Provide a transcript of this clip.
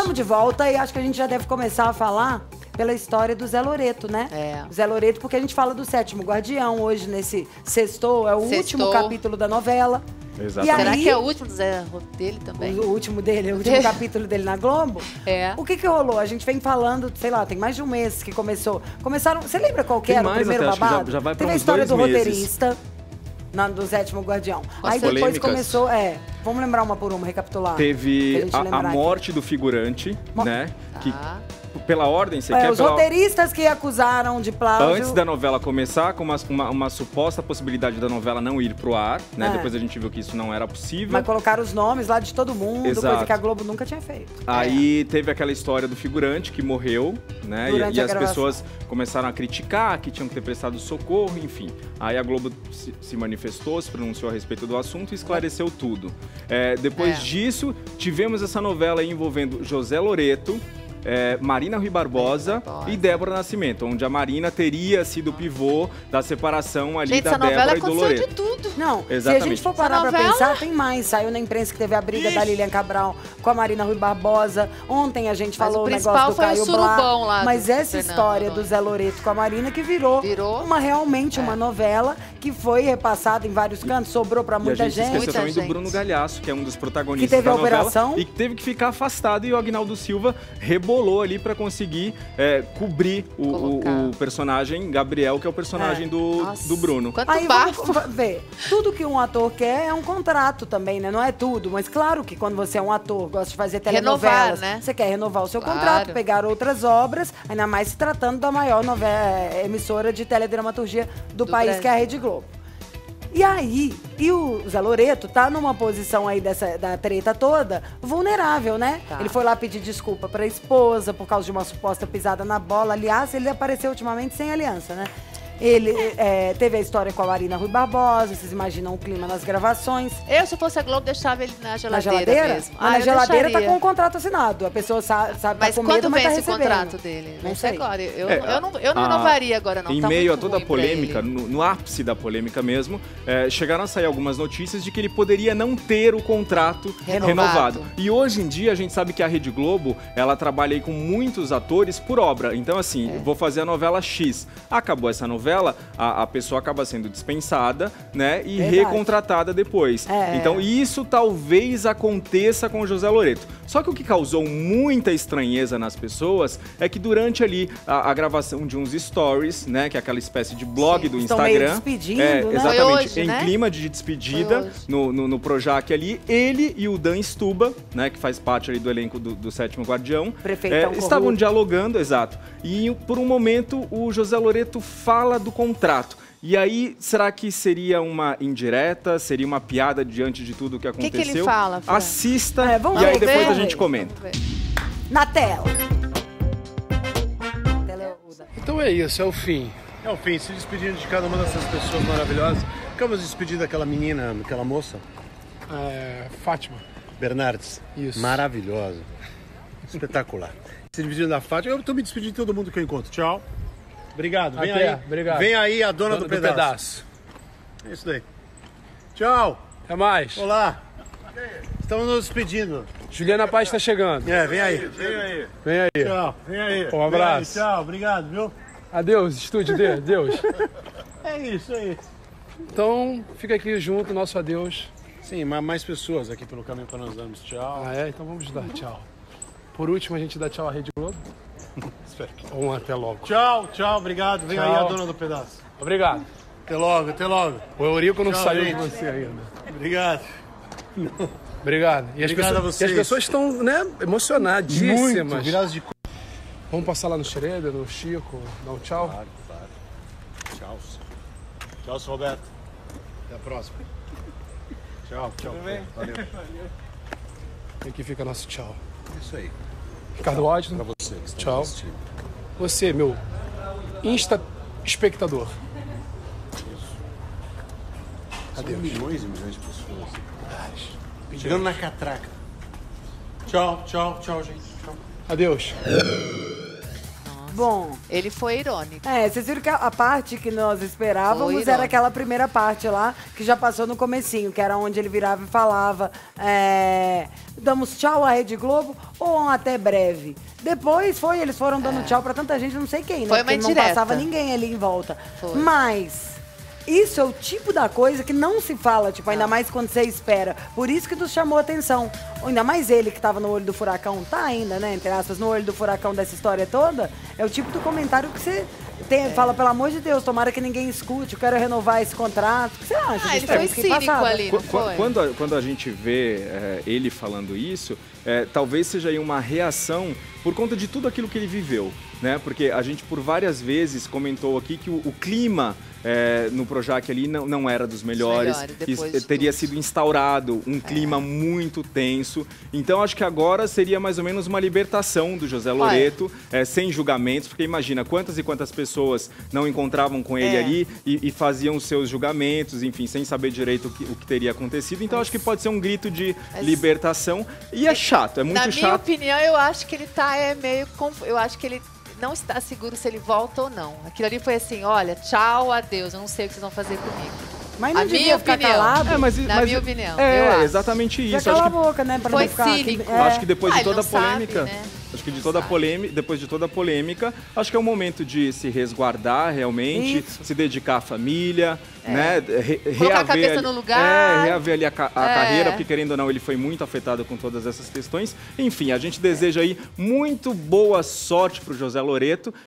Estamos de volta e acho que a gente já deve começar a falar pela história do Zé Loreto, né? É. O Zé Loreto, porque a gente fala do sétimo guardião hoje nesse sextou, é o Sextou. último capítulo da novela. Exatamente. E Será aí- que é o último do Zé dele também? O último dele, o último capítulo dele na Globo. É. O que que rolou? A gente vem falando, sei lá, tem mais de um mês que começou. Começaram. Você lembra qual que era o primeiro até, que já- babado? já vai Teve a história do meses. roteirista. Na, do sétimo guardião. Aí depois polêmicas. começou. É, vamos lembrar uma por uma, recapitular. Teve a, a aqui. morte do figurante, Mo- né? Que Tá. Pela ordem, você É, quer os pela... roteiristas que acusaram de plágio. Antes da novela começar, com uma, uma, uma suposta possibilidade da novela não ir pro ar, né? É. Depois a gente viu que isso não era possível. Mas colocaram os nomes lá de todo mundo, coisa Exato. que a Globo nunca tinha feito. Aí teve aquela história do figurante que morreu, né? E- Durante E, a as gravação. pessoas começaram a criticar que tinham que ter prestado socorro, enfim. Aí a Globo se, se manifestou, se pronunciou a respeito do assunto e esclareceu tudo. É, depois É. disso, tivemos essa novela envolvendo José Loreto. É, Marina Rui Barbosa Barbosa. e Débora Nascimento, onde a Marina teria sido o pivô da separação ali Gente, da Débora e do aconteceu de Loreto. tudo. Não, se a Exatamente. gente for parar pra novela- pensar, tem mais. Saiu na imprensa que teve a briga da Lilian Cabral com a Marina Rui Barbosa. Ontem a gente Mas falou o o principal negócio do foi o Caio surubão Blá. lá Mas do essa Fernando história do. Zé Loreto com a Marina que virou, Virou. uma realmente uma novela que foi repassada em vários cantos, sobrou pra E a muita gente gente. esqueceu Muita também gente. do Bruno Galhaço, que é um dos protagonistas Que teve da a novela. operação. E que teve que ficar afastado e o Agnaldo Silva rebolou ali pra conseguir é, cobrir o, o- o personagem Gabriel, que é o personagem É. do, Nossa, do Bruno. Quanto Aí bafo. vamos ver. Tudo que um ator quer é um contrato também, né? Não é tudo, mas claro que quando você é um ator, gosta de fazer telenovelas, Renovar, né? você quer renovar o seu Claro. contrato, pegar outras obras, ainda mais se tratando da maior novela, emissora de teledramaturgia do, Do país, Brasil. que é a Rede Globo. E aí, e o Zé Loreto tá numa posição aí dessa, da treta toda vulnerável, né? Tá. Ele foi lá pedir desculpa pra esposa por causa de uma suposta pisada na bola. Aliás, ele apareceu ultimamente sem aliança, né? Ele é, teve a história com a Marina Rui Barbosa, vocês imaginam o clima nas gravações. Eu, se fosse a Globo, deixava ele na Na geladeira, geladeira? mesmo. Mas Ah, na geladeira deixaria. tá com o contrato assinado. A pessoa sabe, sabe Mas tá com quando medo, mas tá vence o recebendo. contrato dele? Não, Não sei agora. Eu, É, eu não, eu não a- renovaria agora, não. Em Tá meio a toda a polêmica, no, no ápice da polêmica mesmo, é, chegaram a sair algumas notícias de que ele poderia não ter o contrato Renovado. renovado. E hoje em dia a gente sabe que a Rede Globo, ela trabalha aí com muitos atores por obra. Então, assim, É. vou fazer a novela X. Acabou essa novela, a, a pessoa acaba sendo dispensada, né? E Verdade. recontratada depois. É. Então, isso talvez aconteça com o José Loreto. Só que o que causou muita estranheza nas pessoas é que durante ali a, a gravação de uns stories, né, que é aquela espécie de blog Sim. do Estão meio Instagram, despedindo, é, né? Foi exatamente, hoje, em né? clima de despedida no, no, no Projac ali, ele e o Dan Stuba, né, que faz parte ali do elenco do, do Sétimo Guardião, Prefeitão é, estavam dialogando, exato. E por um momento o José Loreto fala do contrato. E aí, será que seria uma indireta? Seria uma piada diante de tudo que que aconteceu? ele fala, Fran? Assista É, vamos e aí ver, depois a gente comenta. Na tela. É o Então é isso, é o fim. É o fim, se despedindo de cada uma dessas pessoas maravilhosas. Acabamos de despedir daquela menina, daquela moça, É, Fátima. Bernardes. Isso. Maravilhosa. Espetacular. Se despedindo da Fátima, eu tô me despedindo de todo mundo que eu encontro. Tchau. Obrigado. Vem Até, aí. obrigado. Vem aí a dona do, pedaço. É isso daí. Tchau. Até mais. Olá. Estamos nos despedindo. Juliana Paz está chegando. É, vem aí. Vem aí. Vem aí. Tchau. Vem aí. Um abraço. Aí, Tchau. Obrigado, viu? Adeus, estúdio de Deus. É isso, é isso. Então, fica aqui junto, nosso adeus. Sim, mas mais pessoas aqui pelo caminho para nós darmos tchau. Ah, é? Então vamos dar tchau. Por último, a gente dá tchau à Rede Globo. Espera aqui. Ou um até logo. Tchau, tchau, obrigado. Vem aí Tchau. a dona do pedaço. Obrigado. Até logo, até logo. O Eurico não Tchau, saiu gente. de você ainda. Obrigado. Obrigado. E as, Obrigado pessoas, a e as pessoas estão, né, emocionadíssimas. Muito, virados de Vamos passar lá no Schroeder, no Chico, dar um tchau? Claro, claro. Tchau. Tchau, seu Roberto. Até a próxima. Tchau, tchau. Valeu. E aqui fica nosso tchau. Isso aí. Ricardo Pra você que está Tchau. assistindo. você, meu Insta espectador. São milhões e milhões de pessoas. Chegando na catraca. Tchau, tchau, tchau, gente. Tchau. Adeus. Bom. Ele foi irônico. É, vocês viram que a, a parte que nós esperávamos era aquela primeira parte lá, que já passou no comecinho, que era onde ele virava e falava, é, damos tchau à Rede Globo ou um até breve. Depois foi, eles foram dando tchau pra tanta gente, não sei quem, né? É. Foi uma Porque não indireta. passava ninguém ali em volta. Foi. Mas... Isso é o tipo da coisa que não se fala, tipo, ainda mais quando você espera. Por isso que nos chamou a atenção. Ainda mais ele que tava no olho do furacão, tá ainda, né, entre aspas, no olho do furacão dessa história toda. É o tipo do comentário que você tem, É. fala, pelo amor de Deus, tomara que ninguém escute, eu quero renovar esse contrato. O que você acha? Ah, ele foi Fiquei cínico ali, não foi? Quando, a, quando a gente vê é, ele falando isso, é, talvez seja aí uma reação por conta de tudo aquilo que ele viveu, né? Porque a gente por várias vezes comentou aqui que o, o clima é, no Projac ali não, não era dos melhores, melhores, de teria tudo. sido instaurado um clima muito tenso. Então acho que agora seria mais ou menos uma libertação do José Loreto, é, sem julgamentos, porque imagina quantas e quantas pessoas não encontravam com ele É. ali e, e faziam seus julgamentos, enfim, sem saber direito o que, o que teria acontecido. Então acho que pode ser um grito de libertação. E é chato, é muito Na minha chato. opinião, eu acho que ele tá é, meio. conf- Eu acho que ele não está seguro se ele volta ou não. Aquilo ali foi assim: olha, tchau, adeus, eu não sei o que vocês vão fazer comigo. Mas não A devia ficar opinião. calado. É, mas, Na mas- minha opinião, eu É, acho. exatamente Já isso. cala Acho a que, boca, né? Pra Foi não ficar... cínico. é. acho que depois Ah, de toda a não sabe, polêmica. né? Acho que de toda polêmica, depois de toda a polêmica, acho que é o momento de se resguardar realmente, Isso. se dedicar à família, né? Re, Colocar a reaver cabeça ali- no lugar. É, reaver ali a, ca- a É. carreira, porque querendo ou não, ele foi muito afetado com todas essas questões. Enfim, a gente deseja aí muito boa sorte pro José Loreto